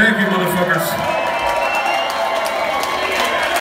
Thank you, motherfuckers.